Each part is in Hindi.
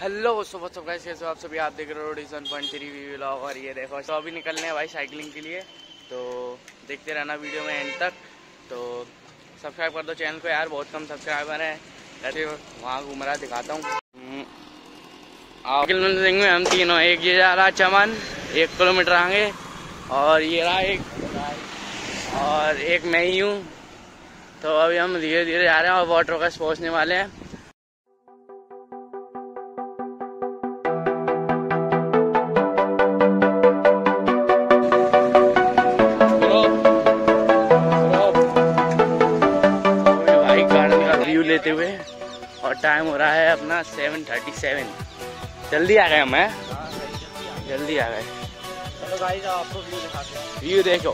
हेलो सुबह सब गाइस कैसे हो आप सभी? आप देख रहे हो डिजन पॉइंट थ्री वी व्लॉग और ये देखो तो अभी निकलने हैं भाई साइकिलिंग के लिए। तो देखते रहना वीडियो में एंड तक। तो सब्सक्राइब कर दो चैनल को यार, बहुत कम सब्सक्राइबर हैं। ऐसे वहाँ घूम रहा दिखाता हूँ। साइकिल में हम तीनों, एक ये जा रहा चमन, एक किलोमीटर आगे, और ये रहा एक और एक मैं ही हूँ। तो अभी हम धीरे धीरे जा रहे हैं और वाटर का पहुँचने वाले हैं। और टाइम हो रहा है अपना सेवन थर्टी सेवन जल्दी आ गए हम हैं? जल्दी आ गए। चलो गाइस आपको व्यू दिखाते हैं। व्यू देखो।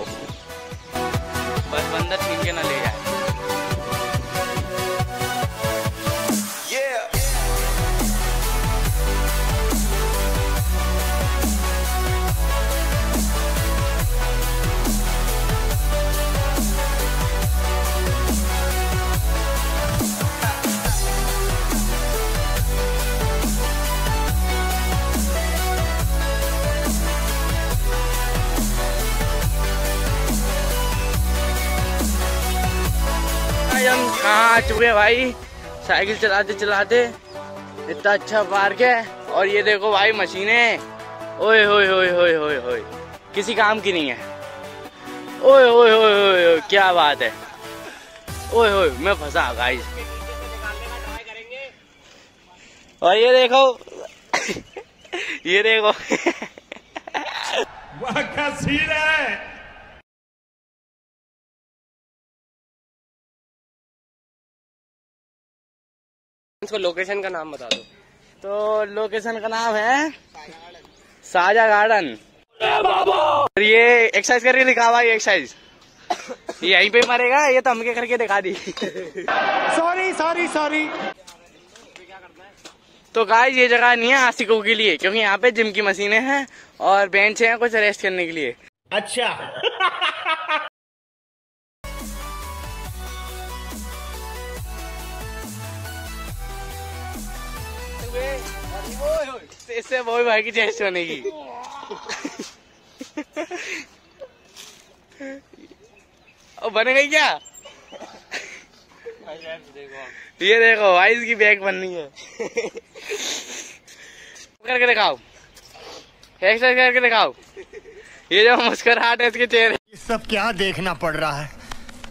बस बंदर छीन के ना ले जाए भाई हम कहाँ आ चुके हैं भाई? साइकिल चलाते चलाते इतना अच्छा पार्क है और ये देखो भाई मशीनें ओए, होए होए होए होए होए। किसी काम की नहीं है। ओए, होए होए होए क्या बात है। ओए, होए, मैं फंसा गाइस और ये देखो ये देखो। वह क्या सीन है। इसको लोकेशन का नाम बता दो। तो लोकेशन का नाम है साजा गार्डन और ये एक्सरसाइज करके दिखा भाई एक्सरसाइज ये यहीं पे मरेगा ये तो हमके करके दिखा दी। सॉरी सॉरी सॉरी तो गाइस ये जगह नहीं है आशिकों के लिए क्योंकि यहाँ पे जिम की मशीनें हैं और बेंच हैं कुछ रेस्ट करने के लिए। अच्छा। इससे वो भाई की चेस्ट बनेगी और बन गई क्या? ये देखो भाई इसकी बैग बननी है। करके दिखाओ। एक्सरसाइज करके दिखाओ। ये जो मुस्कुराहट है इसके चेहरे ये सब क्या देखना पड़ रहा है?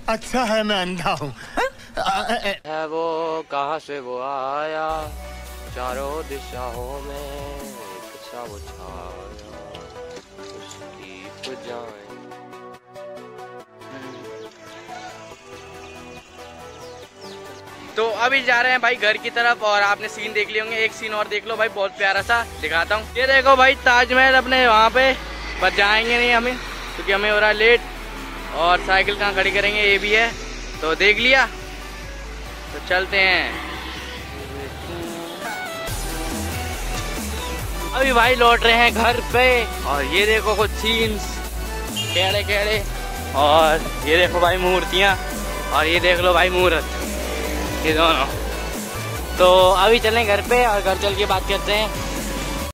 अच्छा है मैं अंधा हूँ वो कहाँ से वो आया? चारों दिशाओं में एक सा छाया तो तो अभी जा रहे हैं भाई घर की तरफ़ और आपने सीन देख लिए होंगे। एक सीन और देख लो भाई, बहुत प्यारा सा दिखाता हूँ। ये देखो भाई, ताजमहल अपने वहाँ पे पर जाएँगे नहीं हमें, क्योंकि हमें हो रहा लेट और साइकिल कहाँ खड़ी करेंगे, ये भी है। तो देख लिया। तो चलते हैं। अभी भाई लौट रहे हैं घर पे। और ये देखो कुछ सीन्स केड़े केड़े। और ये देखो भाई मूर्तियाँ। और ये देख लो भाई मूर्त। ये दोनों। तो अभी चलें घर पे और घर चल के बात करते हैं।